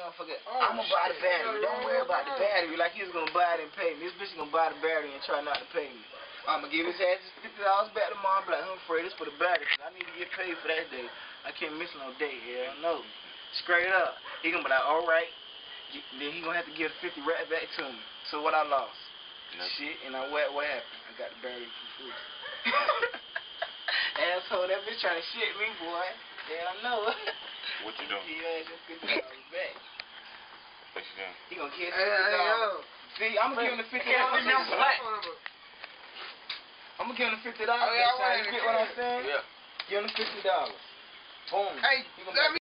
motherfucker, Oh, I'm gonna buy the battery. Don't worry about the battery. Like he was gonna buy it and pay me. This bitch gonna buy the battery and try not to pay me. I'm gonna give his ass fifty dollars back tomorrow. Be like, I'm afraid it's for the battery. I need to get paid for that day. I can't miss no day. Hell no. Straight up. He gonna be like, all right. Then he gonna have to give fifty right back to me. So what I lost? Nothing. Shit. And I what what happened? I got the battery for free. Asshole, that bitch trying to shit me, boy. Yeah, I know. What you doing? He asked him fifty dollars back. What you doing? He gonna get Hey, fifty hey, dollars. yo. See, I'm gonna give him the fifty dollars. I'm gonna give him the fifty dollars. Oh, yeah, I want get what I'm saying? Yeah. Give him the fifty dollars. Boom. Hey, He